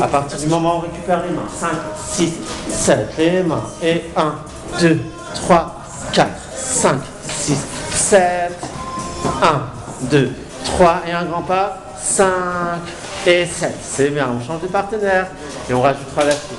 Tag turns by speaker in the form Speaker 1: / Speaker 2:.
Speaker 1: À partir du moment où on récupère les mains, 5, 6, 7, les mains, et 1, 2, 3, 4, 5, 6, 7, 1, 2, 3, et un grand pas, 5 et 7. C'est bien, on change de partenaire et on rajoutera la suite.